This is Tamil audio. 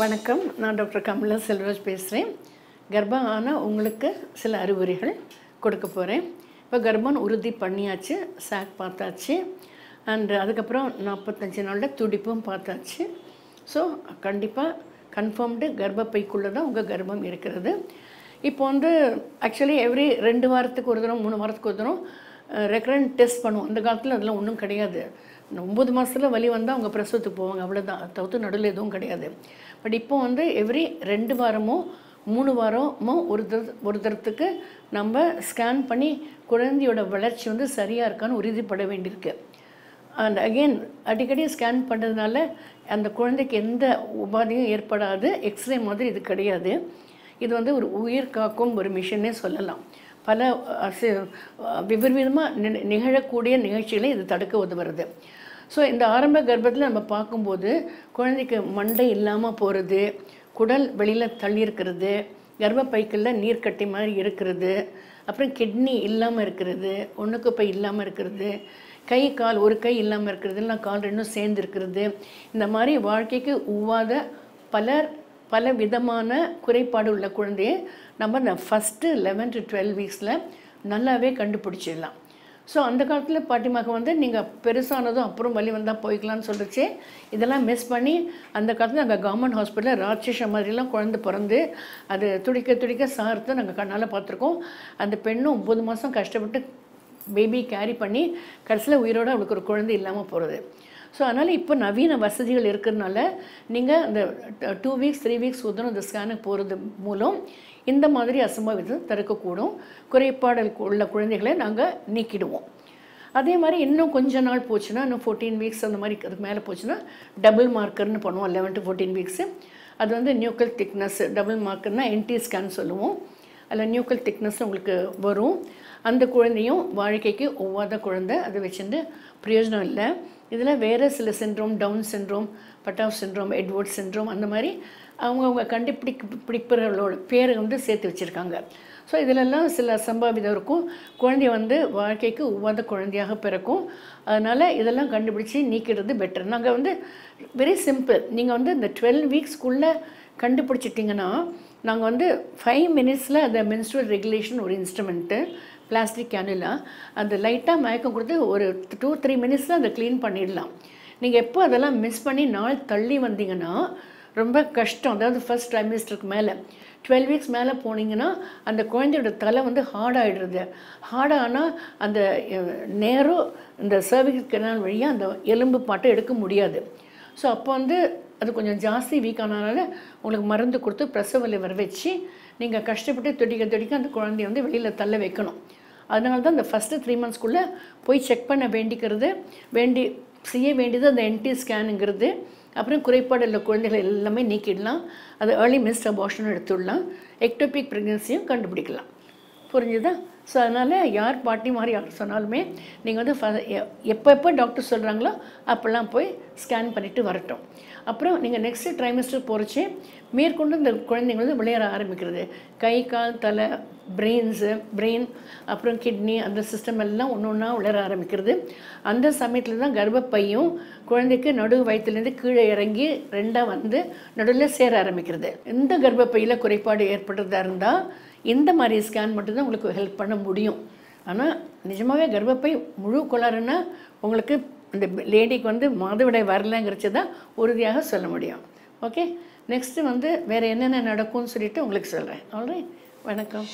வணக்கம். நான் டாக்டர் கமலா செல்வராஜ் பேசுகிறேன் கர்ப்பம் ஆனால் உங்களுக்கு சில அறிகுறிகள் கொடுக்க போகிறேன் இப்போ கர்ப்பம் உறுதி பண்ணியாச்சு சாக் பார்த்தாச்சு. அண்ட் அதுக்கப்புறம் நாற்பத்தஞ்சு நாளில் துடிப்பும் பார்த்தாச்சு. ஸோ கண்டிப்பாக கன்ஃபார்ம்டு கர்ப்பப்பைக்குள்ளே தான் உங்கள் கர்ப்பம் இருக்கிறது. இப்போ வந்து ஆக்சுவலி எவ்ரி ரெண்டு வாரத்துக்கு ஒரு தரம் மூணு வாரத்துக்கு ஒரு தரம் ரெக்கரண்ட் டெஸ்ட் பண்ணுவோம். அந்த காலத்தில் அதெல்லாம் ஒன்றும் கிடையாது. ஒம்பது மாதத்தில் வலி வந்தால் அவங்க பிரசவத்துக்கு போவாங்க. அவ்வளோதான் தவிர்த்து நடுவில் எதுவும் கிடையாது. பட் இப்போ வந்து எவ்ரி ரெண்டு வாரமோ மூணு வாரமோ ஒரு தர ஒரு தரத்துக்கு நம்ம ஸ்கேன் பண்ணி குழந்தையோட வளர்ச்சி வந்து சரியாக இருக்கான்னு உறுதிப்பட வேண்டியிருக்கு. அண்ட் அகெயின் அடிக்கடி ஸ்கேன் பண்ணுறதுனால அந்த குழந்தைக்கு எந்த உபாதையும் ஏற்படாது. எக்ஸ்ரே மாதிரி இது கிடையாது. இது வந்து ஒரு உயிர் காக்கும் ஒரு மிஷினே சொல்லலாம். பல விபரீதமாக நிகழக்கூடிய நிகழ்ச்சிகளை இது தடுக்க உதவுறது. ஸோ இந்த ஆரம்ப கர்ப்பத்தில் நம்ம பார்க்கும்போது குழந்தைக்கு மண்டை இல்லாமல் போகிறது குடல் வெளியில் தள்ளி இருக்கிறது கர்ப்பப்பைக்குள்ள நீர் கட்டி மாதிரி இருக்கிறது அப்புறம் கிட்னி இல்லாமல் இருக்கிறது ஒன்றுக்கு பை இல்லாமல் இருக்கிறது கை கால் ஒரு கை இல்லாமல் இருக்கிறது இல்லை கால் ரெண்டும் சேர்ந்து இருக்கிறது இந்த மாதிரி வாழ்க்கைக்கு உவாத பலர் பல விதமான குறைபாடு உள்ள குழந்தையை நம்ம இந்த ஃபஸ்ட்டு லெவன் டு டுவெல் வீக்ஸில் நல்லாவே கண்டுபிடிச்சிடலாம். ஸோ அந்த காலத்தில் பாட்டி மகன் வந்து நீங்கள் பெருசானதும் அப்புறம் வழி வந்தால் போய்க்கலாம்னு சொல்லிச்சு. இதெல்லாம் மிஸ் பண்ணி அந்த காலத்தில் நாங்கள் கவர்மெண்ட் ஹாஸ்பிட்டலில் ராட்சச மாதிரிலாம் குழந்தை பிறந்து அது துடிக்க துடிக்க சார்த்து நாங்கள் கண்ணால் பார்த்துருக்கோம். அந்த பெண்ணும் ஒம்பது மாதம் கஷ்டப்பட்டு பேபி கேரி பண்ணி கடைசியில் உயிரோடு அவளுக்கு ஒரு குழந்தை இல்லாமல் போகிறது ஸோ அதனால் இப்போ நவீன வசதிகள் இருக்கிறதுனால நீங்கள் அந்த டூ வீக்ஸ் த்ரீ வீக்ஸ் உதவும் இந்த ஸ்கேனுக்கு போகிறது மூலம் இந்த மாதிரி அசம்பாவிதம் தடுக்கக்கூடும். குறைபாடல் உள்ள குழந்தைகளை நாங்கள் நீக்கிடுவோம். அதே மாதிரி இன்னும் கொஞ்ச நாள் போச்சுன்னா இன்னும் ஃபோர்டீன் வீக்ஸ் அந்த மாதிரி அதுக்கு மேலே போச்சுன்னா டபுள் மார்க்கர்னு பண்ணுவோம் லெவன் டு ஃபோர்டீன் வீக்ஸு அது வந்து நியூக்கல் திக்னஸ் டபுள் மார்க்கர்னா என்டி ஸ்கேன் சொல்லுவோம். அதில் நியூக்கல் திக்னஸ் உங்களுக்கு வரும். அந்த குழந்தையும் வாழ்க்கைக்கு ஒவ்வாத குழந்தை அதை வச்சுட்டு பிரயோஜனம் இல்லை. இதில் வேறு சில syndrome Down syndrome Patau syndrome Edward syndrome அந்த மாதிரி அவங்கவுங்க கண்டுபிடிக்க பிடிப்பவர்களோட பேரை வந்து சேர்த்து வச்சுருக்காங்க. ஸோ இதிலெல்லாம் சில சம்பாவிதம் இருக்கும். குழந்தை வந்து வாழ்க்கைக்கு ஒவ்வாத குழந்தையாக பிறக்கும். அதனால் இதெல்லாம் கண்டுபிடிச்சி நீக்கிறது பெட்டர் நாங்கள் வந்து வெரி சிம்பிள் நீங்கள் வந்து இந்த டுவெல் வீக்ஸ்க்குள்ளே கண்டுபிடிச்சிட்டிங்கன்னா நாங்கள் வந்து ஃபைவ் மினிட்ஸில் அந்த மென்ஸ்ட்ரல் ரெகுலேஷன் ஒரு இன்ஸ்ட்ருமெண்ட்டு பிளாஸ்டிக் கேனில் அந்த லைட்டாக மயக்கம் கொடுத்து ஒரு டூ த்ரீ மினிட்ஸில் அதை க்ளீன் பண்ணிடலாம். நீங்கள் எப்போ அதெல்லாம் மிஸ் பண்ணி நாள் தள்ளி வந்தீங்கன்னா ரொம்ப கஷ்டம். அதாவது ஃபஸ்ட் ட்ரைமிஸ்டருக்கு மேலே. டுவெல் வீக்ஸ் மேலே போனீங்கன்னா அந்த குழந்தையோட தலை வந்து ஹார்டாகிடுறது ஹார்டானால் அந்த நேரம் இந்த சர்விக்ஸ் கெனால் வழியாக அந்த எலும்பு பாட்டை எடுக்க முடியாது. ஸோ அப்போ வந்து அது கொஞ்சம் ஜாஸ்தி வீக் ஆனதுனால உங்களுக்கு மருந்து கொடுத்து பிரசவலை வர வச்சு நீங்கள் கஷ்டப்பட்டு துடிக்க துடிக்க அந்த குழந்தைய வந்து வெளியில் தள்ள வைக்கணும். அதனால தான் இந்த ஃபஸ்ட்டு த்ரீ மந்த்ஸ்க்குள்ளே போய் செக் பண்ண வேண்டிக்கிறது வேண்டி செய்ய வேண்டியது அந்த என்டி ஸ்கேனுங்கிறது அப்புறம் குறைபாடு உள்ள குழந்தைகள் எல்லாமே நீக்கிடலாம். அது ஏர்லி மிஸ்ட் அபார்ஷன் எடுத்துடலாம். எக்டோபிக் ப்ரெக்னென்சியும் கண்டுபிடிக்கலாம். புரிஞ்சுதா? ஸோ அதனால் யார் பாட்டி மாதிரி யார் சொன்னாலுமே நீங்கள் வந்து எப்போ எப்போ டாக்டர் சொல்கிறாங்களோ அப்போல்லாம் போய் ஸ்கேன் பண்ணிவிட்டு வரட்டும். அப்புறம் நீங்கள் நெக்ஸ்ட்டு ட்ரைமஸ்டர் போகிறச்சே மேற்கொண்டு இந்த குழந்தைங்க வந்து விளையாட ஆரம்பிக்கிறது. கை கால் தலை பிரெயின்ஸு பிரெயின் அப்புறம் கிட்னி அந்த சிஸ்டம் எல்லாம் ஒன்று ஒன்றா விளையாட ஆரம்பிக்கிறது. அந்த சமயத்தில் தான் கர்ப்பப்பையும் குழந்தைக்கு நடு வயிற்றுலேருந்து கீழே இறங்கி ரெண்டாக வந்து நடுவில் சேர ஆரம்பிக்கிறது. இந்த கர்ப்பப்பையில் குறைபாடு ஏற்படுறதா இருந்தால் இந்த மாதிரி ஸ்கேன் மட்டும்தான் உங்களுக்கு ஹெல்ப் பண்ண முடியும். ஆனால் நிஜமாகவே கர்ப்பப்பை முழு கொளாறுன்னா உங்களுக்கு இந்த லேடிக்கு வந்து மாதவிடை வரலங்கிறச்சு தான் உறுதியாக சொல்ல முடியும். ஓகே நெக்ஸ்ட்டு வந்து வேறு என்னென்ன நடக்கும்னு சொல்லிட்டு உங்களுக்கு சொல்கிறேன் ஆல்ரைட் வணக்கம்.